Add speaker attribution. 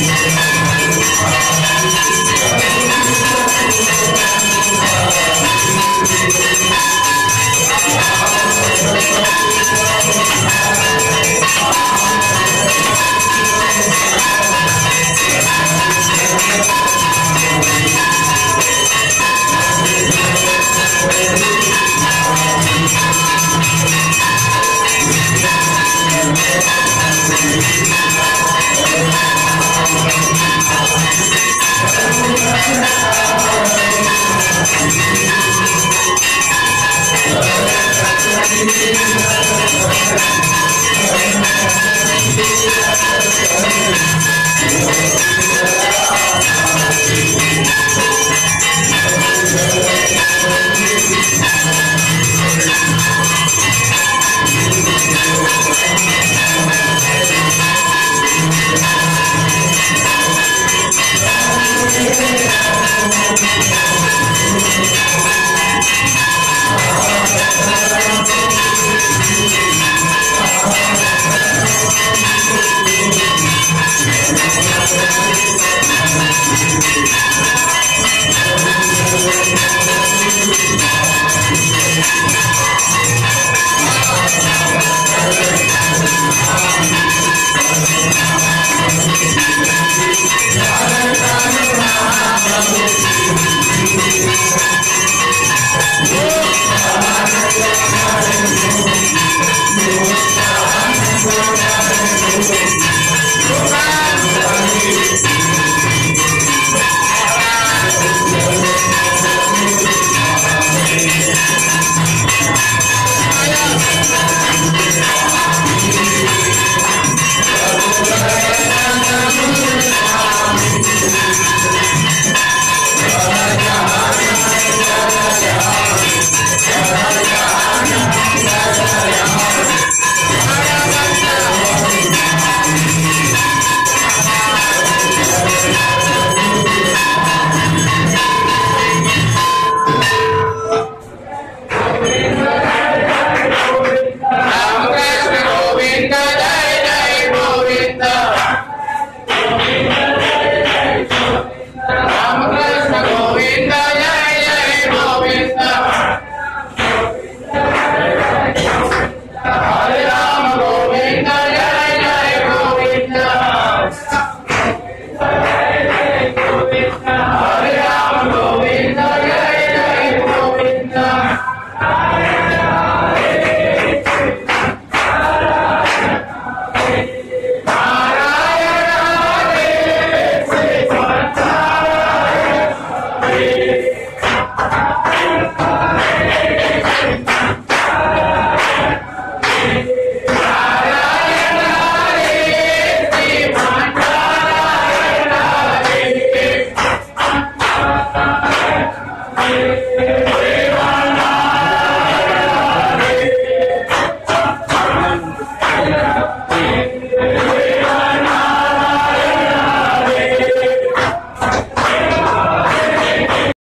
Speaker 1: Yeah.